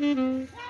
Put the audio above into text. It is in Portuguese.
Música